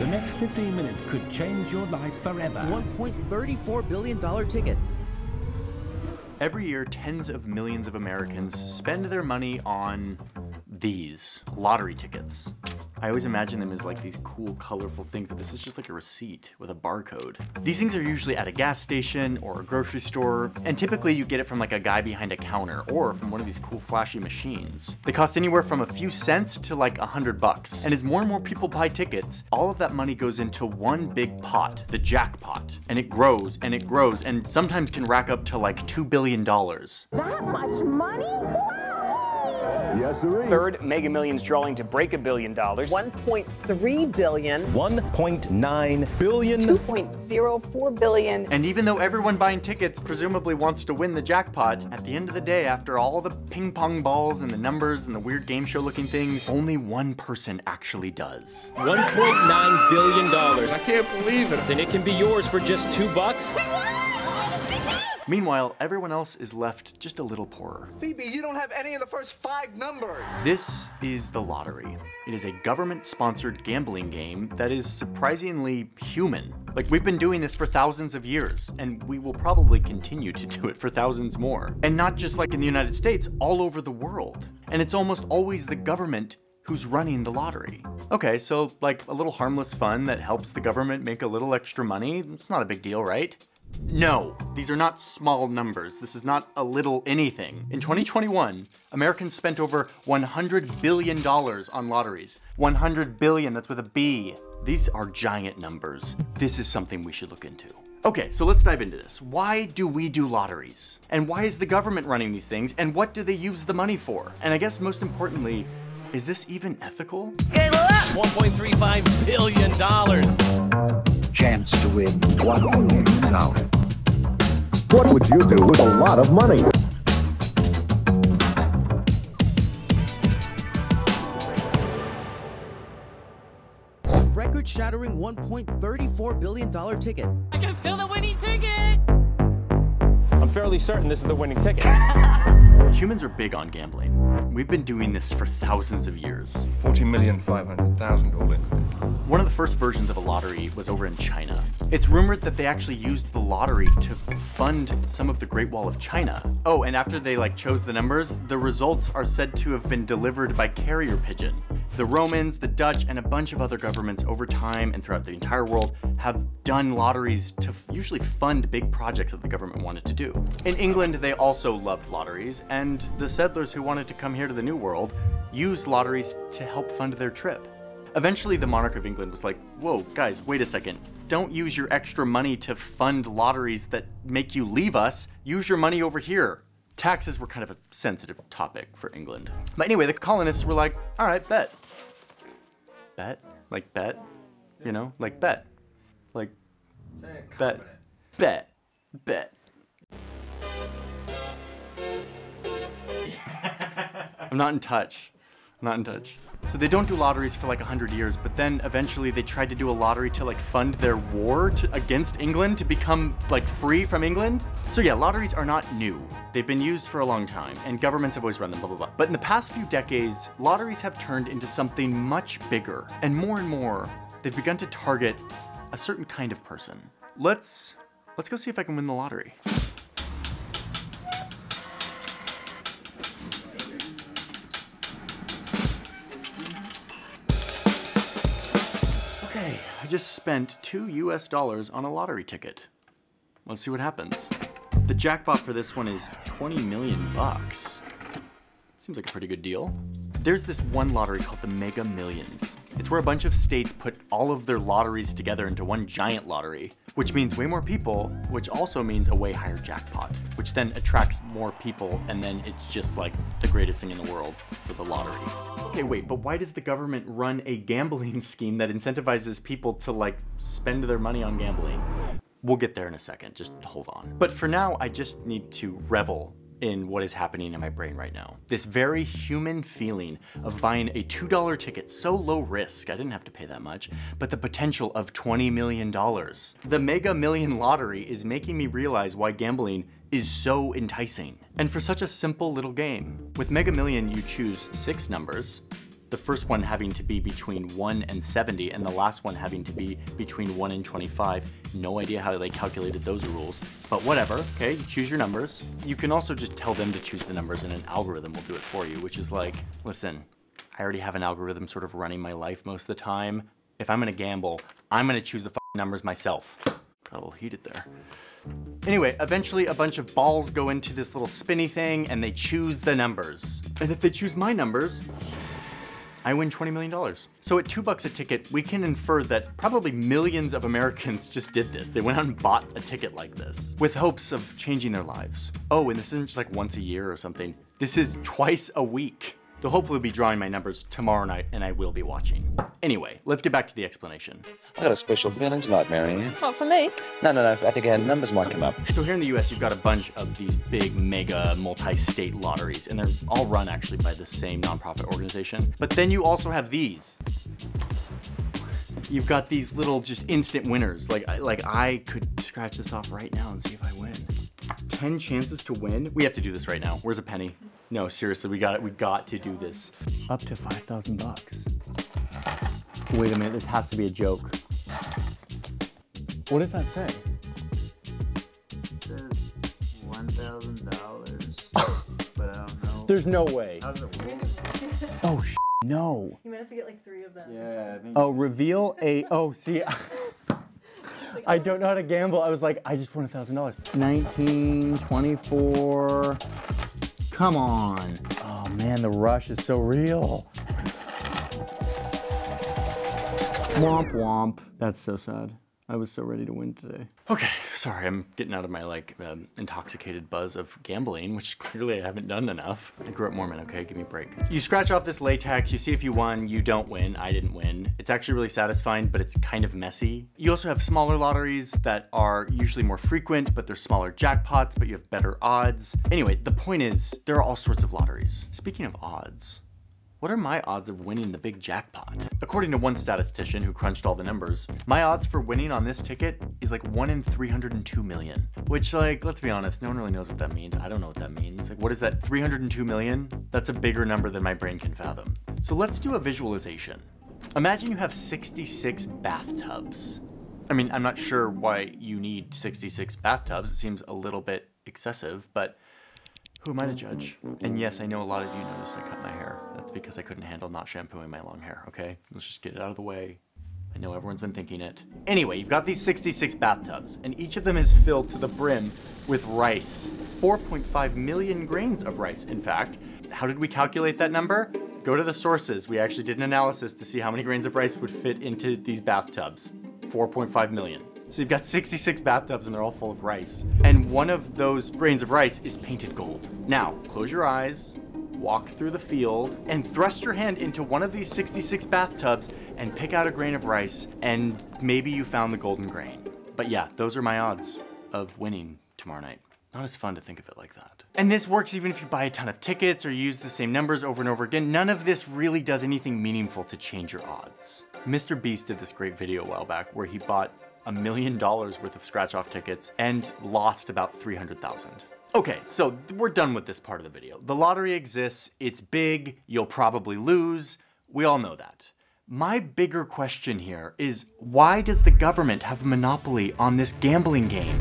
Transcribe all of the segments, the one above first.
The next 15 minutes could change your life forever. $1.34 billion ticket. Every year, tens of millions of Americans spend their money on these lottery tickets. I always imagine them as like these cool, colorful things, but this is just like a receipt with a barcode. These things are usually at a gas station or a grocery store, and typically you get it from like a guy behind a counter or from one of these cool flashy machines. They cost anywhere from a few cents to like a hundred bucks. And as more and more people buy tickets, all of that money goes into one big pot, the jackpot. And it grows and it grows and sometimes can rack up to like $2 billion. That much money? Yes, sir. Third Mega Millions drawing to break a billion dollars. 1.3 billion. 1.9 billion. 2.04 billion. And even though everyone buying tickets presumably wants to win the jackpot, at the end of the day, after all the ping pong balls and the numbers and the weird game show looking things, only one person actually does. $1.9 billion. I can't believe it. Then it can be yours for just two bucks? Meanwhile, everyone else is left just a little poorer. Phoebe, you don't have any of the first five numbers. This is the lottery. It is a government-sponsored gambling game that is surprisingly human. Like, we've been doing this for thousands of years, and we will probably continue to do it for thousands more. And not just like in the United States, all over the world. And it's almost always the government who's running the lottery. Okay, so like a little harmless fun that helps the government make a little extra money, it's not a big deal, right? No, these are not small numbers. This is not a little anything. In 2021, Americans spent over $100 billion on lotteries. 100 billion, that's with a B. These are giant numbers. This is something we should look into. Okay, so let's dive into this. Why do we do lotteries? And why is the government running these things? And what do they use the money for? And I guess most importantly, is this even ethical? Uh, $1.35 billion. Chance to win $1 million. What would you do with a lot of money? Record shattering $1.34 billion ticket. I can feel the winning ticket. I'm fairly certain this is the winning ticket. Humans are big on gambling. We've been doing this for thousands of years. 40,500,000 all in. First versions of a lottery was over in China. It's rumored that they actually used the lottery to fund some of the Great Wall of China. Oh, and after they like chose the numbers, the results are said to have been delivered by carrier pigeon. The Romans, the Dutch, and a bunch of other governments over time and throughout the entire world have done lotteries to usually fund big projects that the government wanted to do. In England, they also loved lotteries, and the settlers who wanted to come here to the New World used lotteries to help fund their trip. Eventually, the monarch of England was like, whoa, guys, wait a second. Don't use your extra money to fund lotteries that make you leave us. Use your money over here. Taxes were kind of a sensitive topic for England. But anyway, the colonists were like, all right, bet. Bet? Like bet? You know, like bet. Like bet. Bet. Bet. I'm not in touch. I'm not in touch. So they don't do lotteries for like 100 years, but then eventually they tried to do a lottery to like fund their war to, against England to become like free from England. So yeah, lotteries are not new. They've been used for a long time and governments have always run them, blah, blah, blah. But in the past few decades, lotteries have turned into something much bigger and more and more, they've begun to target a certain kind of person. Let's, let's go see if I can win the lottery. Just spent two US dollars on a lottery ticket. Let's see what happens. The jackpot for this one is 20 million bucks. Seems like a pretty good deal. There's this one lottery called the Mega Millions. It's where a bunch of states put all of their lotteries together into one giant lottery, which means way more people, which also means a way higher jackpot, which then attracts more people, and then it's just like the greatest thing in the world for the lottery. Okay, wait, but why does the government run a gambling scheme that incentivizes people to like spend their money on gambling? We'll get there in a second, just hold on. But for now, I just need to revel in what is happening in my brain right now. This very human feeling of buying a $2 ticket, so low risk, I didn't have to pay that much, but the potential of $20 million. The Mega Million Lottery is making me realize why gambling is so enticing. And for such a simple little game. With Mega Million, you choose six numbers, The first one having to be between 1 and 70, and the last one having to be between 1 and 25. No idea how they calculated those rules, but whatever, okay? You choose your numbers. You can also just tell them to choose the numbers, and an algorithm will do it for you, which is like, listen, I already have an algorithm sort of running my life most of the time. If I'm gonna gamble, I'm gonna choose the numbers myself. Got a little heated there. Anyway, eventually a bunch of balls go into this little spinny thing and they choose the numbers. And if they choose my numbers, I win $20 million. So at two bucks a ticket, we can infer that probably millions of Americans just did this. They went out and bought a ticket like this with hopes of changing their lives. Oh, and this isn't just like once a year or something. This is twice a week. They'll hopefully be drawing my numbers tomorrow night and I will be watching. Anyway, let's get back to the explanation. I got a special feeling tonight, Marianne. Not for me. No, no, no, I think our numbers might come up. So here in the US, you've got a bunch of these big, mega, multi-state lotteries, and they're all run actually by the same nonprofit organization. But then you also have these. You've got these little just instant winners. Like, like I could scratch this off right now and see if I win. 10 chances to win? We have to do this right now. Where's a penny? No, seriously, we got it. We got to do this. Up to 5,000 bucks. Wait a minute, this has to be a joke. What does that say? says one thousand dollars, but I don't know. There's no way. How's it work? Oh, sh- no. You might have to get like three of them. Yeah, I think. Oh, reveal a. Oh, see. I don't know how to gamble. I was like, I just won a thousand dollars. 19, 24. Come on. Oh man, the rush is so real. Womp womp. That's so sad. I was so ready to win today. Okay, sorry, I'm getting out of my like um, intoxicated buzz of gambling, which clearly I haven't done enough. I grew up Mormon, okay? Give me a break. You scratch off this latex, you see if you won, you don't win, I didn't win. It's actually really satisfying, but it's kind of messy. You also have smaller lotteries that are usually more frequent, but they're smaller jackpots, but you have better odds. Anyway, the point is, there are all sorts of lotteries. Speaking of odds, what are my odds of winning the big jackpot? According to one statistician who crunched all the numbers, my odds for winning on this ticket is like 1 in 302 million. Which, like, let's be honest, no one really knows what that means. I don't know what that means. Like, what is that? 302 million? That's a bigger number than my brain can fathom. So let's do a visualization. Imagine you have 66 bathtubs. I mean, I'm not sure why you need 66 bathtubs. It seems a little bit excessive, but who am I to judge? And yes, I know a lot of you noticed I cut my hair. That's because I couldn't handle not shampooing my long hair, okay? Let's just get it out of the way. I know everyone's been thinking it. Anyway, you've got these 66 bathtubs, and each of them is filled to the brim with rice. 4.5 million grains of rice, in fact. How did we calculate that number? Go to the sources. We actually did an analysis to see how many grains of rice would fit into these bathtubs. 4.5 million. So you've got 66 bathtubs and they're all full of rice. And one of those grains of rice is painted gold. Now, close your eyes, walk through the field, and thrust your hand into one of these 66 bathtubs and pick out a grain of rice, and maybe you found the golden grain. But yeah, those are my odds of winning tomorrow night. Not as fun to think of it like that. And this works even if you buy a ton of tickets or use the same numbers over and over again. None of this really does anything meaningful to change your odds. Mr. Beast did this great video a while back where he bought a million dollars worth of scratch off tickets and lost about 300,000. Okay, so we're done with this part of the video. The lottery exists, it's big, you'll probably lose, we all know that. My bigger question here is why does the government have a monopoly on this gambling game?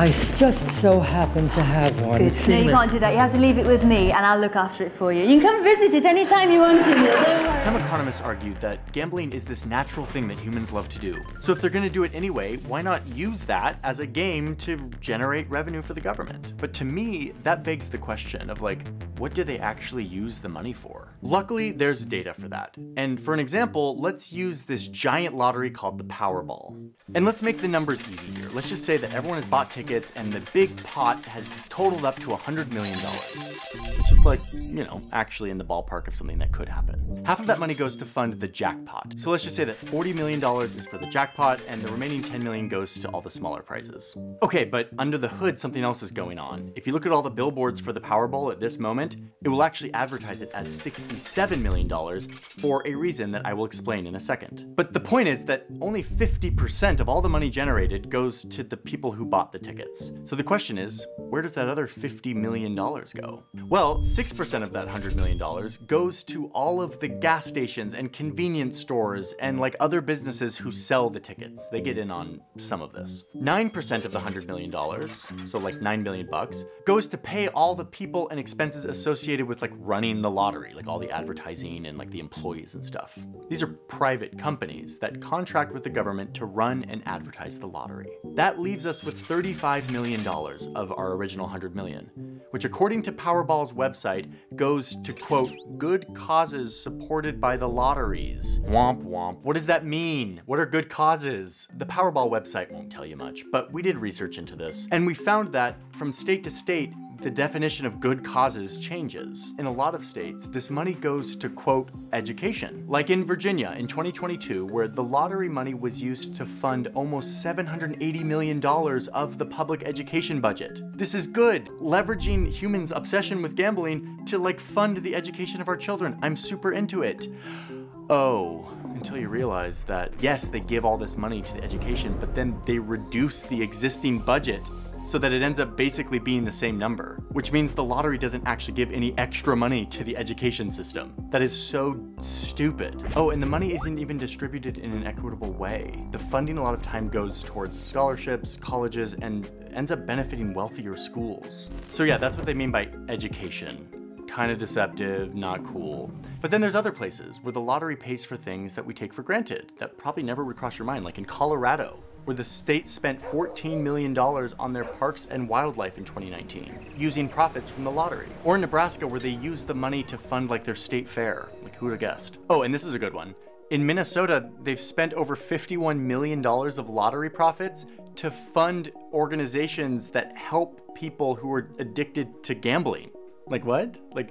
I just so happen to have one. Good. No, you can't do that. You have to leave it with me, and I'll look after it for you. You can come visit it anytime you want to. Don't worry. Some economists argued that gambling is this natural thing that humans love to do. So if they're gonna do it anyway, why not use that as a game to generate revenue for the government? But to me, that begs the question of like, what do they actually use the money for? Luckily, there's data for that. And for an example, let's use this giant lottery called the Powerball. And let's make the numbers easy here. Let's just say that everyone has bought tickets and the big pot has totaled up to $100 million. Which is like, you know, actually in the ballpark of something that could happen. Half of that money goes to fund the jackpot. So let's just say that $40 million is for the jackpot and the remaining 10 million goes to all the smaller prizes. Okay, but under the hood, something else is going on. If you look at all the billboards for the Powerball at this moment, it will actually advertise it as $67 million for a reason that I will explain in a second. But the point is that only 50% of all the money generated goes to the people who bought the tickets. So the question is, where does that other $50 million go? Well, 6% of that $100 million goes to all of the gas stations and convenience stores and like other businesses who sell the tickets. They get in on some of this. 9% of the $100 million, so like 9 million bucks, goes to pay all the people and expenses associated with like running the lottery, like all the advertising and like the employees and stuff. These are private companies that contract with the government to run and advertise the lottery. That leaves us with $35 million of our original 100 million, which according to Powerball's website goes to quote, good causes supported by the lotteries. Womp womp. What does that mean? What are good causes? The Powerball website won't tell you much, but we did research into this, and we found that from state to state, the definition of good causes changes. In a lot of states, this money goes to, quote, education. Like in Virginia in 2022, where the lottery money was used to fund almost $780 million of the public education budget. This is good, leveraging humans' obsession with gambling to like fund the education of our children. I'm super into it. Oh, until you realize that yes, they give all this money to the education, but then they reduce the existing budget so that it ends up basically being the same number, which means the lottery doesn't actually give any extra money to the education system. That is so stupid. Oh, and the money isn't even distributed in an equitable way. The funding a lot of time goes towards scholarships, colleges, and ends up benefiting wealthier schools. So yeah, that's what they mean by education kind of deceptive, not cool. But then there's other places where the lottery pays for things that we take for granted that probably never would cross your mind, like in Colorado, where the state spent $14 million on their parks and wildlife in 2019, using profits from the lottery. Or Nebraska, where they used the money to fund like their state fair. Like who would have guessed? Oh, and this is a good one. In Minnesota, they've spent over $51 million of lottery profits to fund organizations that help people who are addicted to gambling. Like what? Like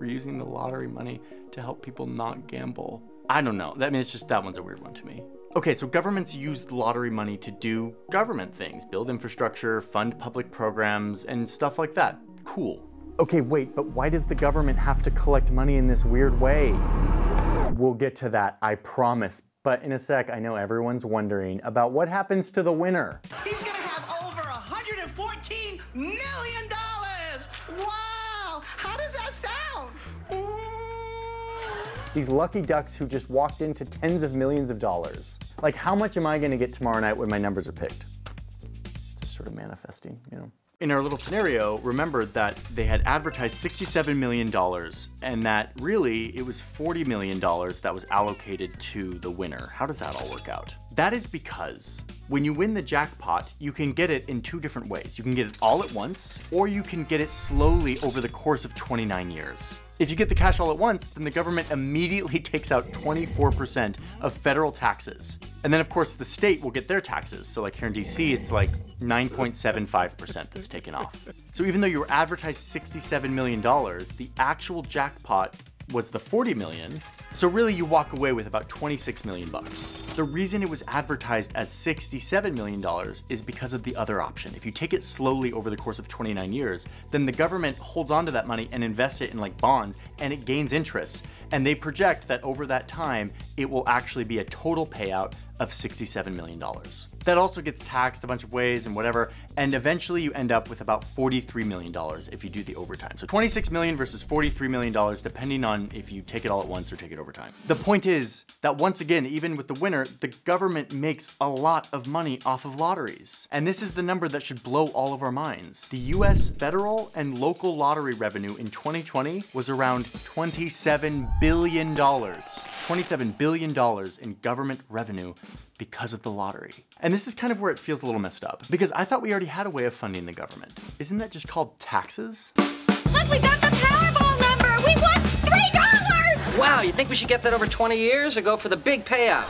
we're using the lottery money to help people not gamble. I don't know. That I mean it's just that one's a weird one to me. Okay, so governments use lottery money to do government things, build infrastructure, fund public programs, and stuff like that. Cool. Okay, wait, but why does the government have to collect money in this weird way? We'll get to that, I promise. But in a sec, I know everyone's wondering about what happens to the winner. He's gonna have over $114 million! Wow! How does that sound? These lucky ducks who just walked into tens of millions of dollars. Like, how much am I gonna get tomorrow night when my numbers are picked? Just sort of manifesting, you know? In our little scenario, remember that they had advertised $67 million and that really it was $40 million that was allocated to the winner. How does that all work out? That is because when you win the jackpot, you can get it in two different ways. You can get it all at once, or you can get it slowly over the course of 29 years. If you get the cash all at once, then the government immediately takes out 24% of federal taxes. And then of course the state will get their taxes. So like here in DC, it's like 9.75% that's taken off. So even though you were advertised $67 million, the actual jackpot was the 40 million. So really you walk away with about 26 million bucks. The reason it was advertised as $67 million is because of the other option. If you take it slowly over the course of 29 years, then the government holds onto that money and invests it in like bonds and it gains interest. And they project that over that time, it will actually be a total payout of $67 million. That also gets taxed a bunch of ways and whatever, and eventually you end up with about $43 million if you do the overtime. So 26 million versus $43 million, depending on if you take it all at once or take it over time. The point is that once again, even with the winner, the government makes a lot of money off of lotteries. And this is the number that should blow all of our minds. The US federal and local lottery revenue in 2020 was around $27 billion. $27 billion in government revenue because of the lottery. And this is kind of where it feels a little messed up, because I thought we already had a way of funding the government. Isn't that just called taxes? Look, we got the Powerball Wow, you think we should get that over 20 years or go for the big payout?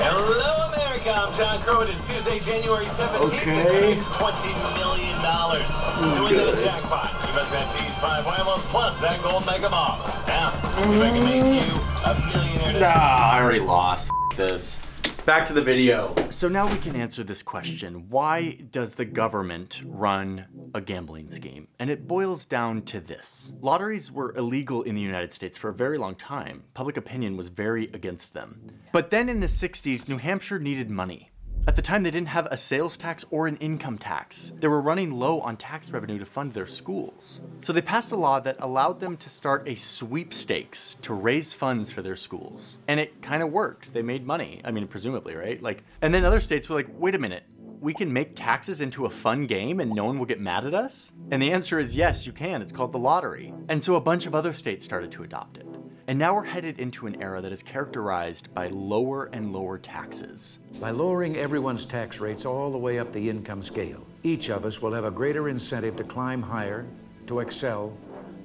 Hello, America. I'm John Crow. It is Tuesday, January 17th. Okay. And $20 million. To win the jackpot, you must match these five Whamos plus that gold mega ball. Now, see if I can make you a millionaire today. Ah, I already lost. This. Back to the video. So now we can answer this question. Why does the government run a gambling scheme? And it boils down to this. Lotteries were illegal in the United States for a very long time. Public opinion was very against them. But then in the 60s, New Hampshire needed money. At the time, they didn't have a sales tax or an income tax. They were running low on tax revenue to fund their schools. So they passed a law that allowed them to start a sweepstakes to raise funds for their schools. And it kind of worked. They made money. I mean, presumably, right? Like, and then other states were like, wait a minute, we can make taxes into a fun game and no one will get mad at us? And the answer is yes, you can. It's called the lottery. And so a bunch of other states started to adopt it. And now we're headed into an era that is characterized by lower and lower taxes. By lowering everyone's tax rates all the way up the income scale, each of us will have a greater incentive to climb higher, to excel,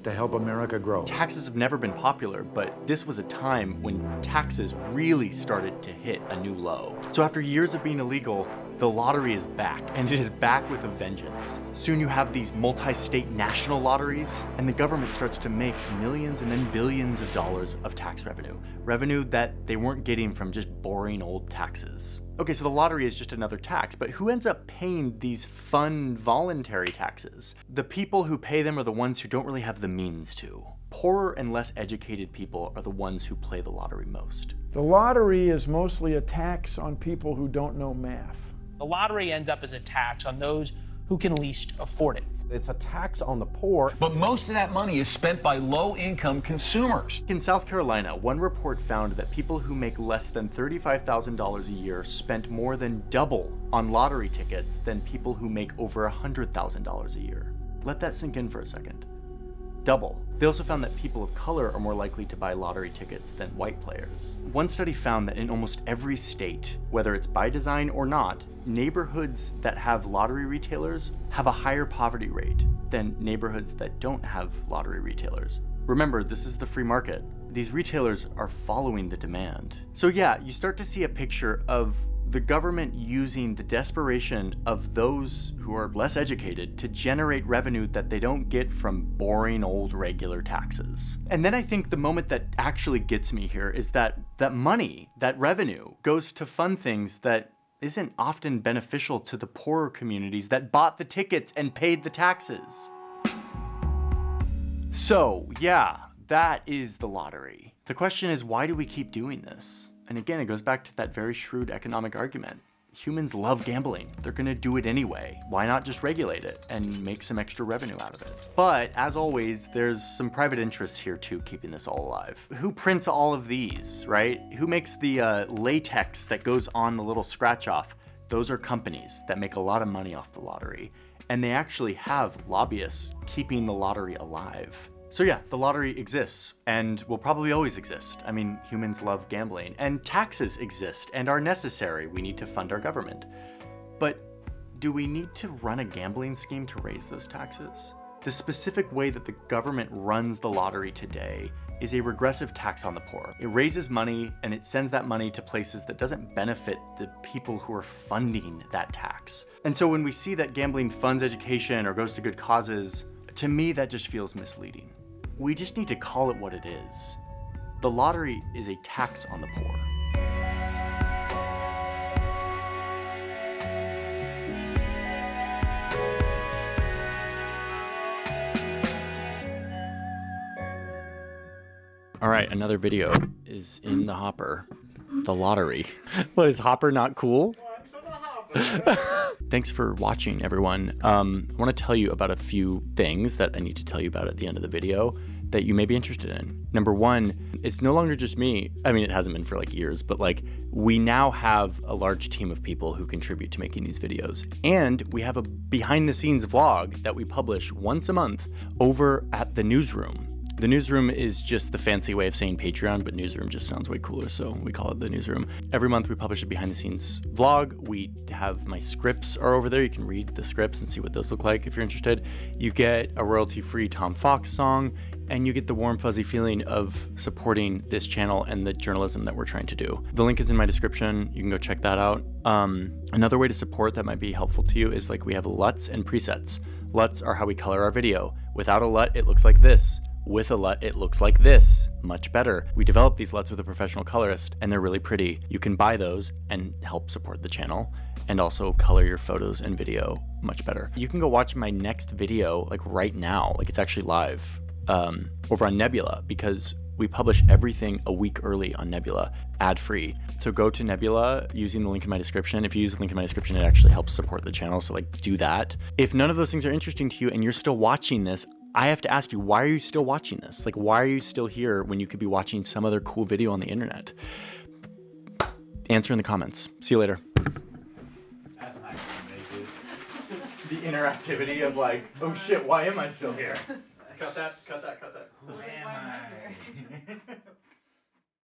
to help America grow. Taxes have never been popular, but this was a time when taxes really started to hit a new low. So after years of being illegal, the lottery is back, and it is back with a vengeance. Soon you have these multi-state national lotteries, and the government starts to make millions and then billions of dollars of tax revenue. Revenue that they weren't getting from just boring old taxes. Okay, so the lottery is just another tax, but who ends up paying these fun voluntary taxes? The people who pay them are the ones who don't really have the means to. Poorer and less educated people are the ones who play the lottery most. The lottery is mostly a tax on people who don't know math. The lottery ends up as a tax on those who can least afford it. It's a tax on the poor. But most of that money is spent by low income consumers. In South Carolina, one report found that people who make less than $35,000 a year spent more than double on lottery tickets than people who make over $100,000 a year. Let that sink in for a second. Double. They also found that people of color are more likely to buy lottery tickets than white players. One study found that in almost every state, whether it's by design or not, neighborhoods that have lottery retailers have a higher poverty rate than neighborhoods that don't have lottery retailers. Remember, this is the free market. These retailers are following the demand. So yeah, you start to see a picture of the government using the desperation of those who are less educated to generate revenue that they don't get from boring old regular taxes. And then I think the moment that actually gets me here is that that money, that revenue goes to fund things that isn't often beneficial to the poorer communities that bought the tickets and paid the taxes. So, yeah, that is the lottery. The question is, why do we keep doing this? And again, it goes back to that very shrewd economic argument. Humans love gambling. They're gonna do it anyway. Why not just regulate it and make some extra revenue out of it? But as always, there's some private interests here too, keeping this all alive. Who prints all of these, right? Who makes the uh, latex that goes on the little scratch off? Those are companies that make a lot of money off the lottery. And they actually have lobbyists keeping the lottery alive. So yeah, the lottery exists and will probably always exist. I mean, humans love gambling and taxes exist and are necessary. We need to fund our government. But do we need to run a gambling scheme to raise those taxes? The specific way that the government runs the lottery today is a regressive tax on the poor. It raises money and it sends that money to places that doesn't benefit the people who are funding that tax. And so when we see that gambling funds education or goes to good causes, to me that just feels misleading. We just need to call it what it is. The lottery is a tax on the poor. All right, another video is in the hopper. The lottery. What is Hopper not cool? Thanks for watching, everyone. Um, I want to tell you about a few things that I need to tell you about at the end of the video that you may be interested in. Number one, it's no longer just me. I mean, it hasn't been for like years, but like we now have a large team of people who contribute to making these videos. And we have a behind the scenes vlog that we publish once a month over at the newsroom. The newsroom is just the fancy way of saying Patreon, but newsroom just sounds way cooler, so we call it the newsroom. Every month we publish a behind the scenes vlog. We have my scripts are over there. You can read the scripts and see what those look like if you're interested. You get a royalty free Tom Fox song, and you get the warm, fuzzy feeling of supporting this channel and the journalism that we're trying to do. The link is in my description. You can go check that out. Um, another way to support that might be helpful to you is like we have LUTs and presets. LUTs are how we color our video. Without a LUT, it looks like this. With a LUT, it looks like this, much better. We developed these LUTs with a professional colorist, and they're really pretty. You can buy those and help support the channel, and also color your photos and video much better. You can go watch my next video, like right now, like it's actually live, um, over on Nebula, because we publish everything a week early on Nebula, ad free. So go to Nebula using the link in my description. If you use the link in my description, it actually helps support the channel. So, like, do that. If none of those things are interesting to you and you're still watching this, I have to ask you, why are you still watching this? Like, why are you still here when you could be watching some other cool video on the internet? Answer in the comments. See you later. That's not the interactivity of like, oh shit, why am I still here? cut that, cut that, cut that. Who am I?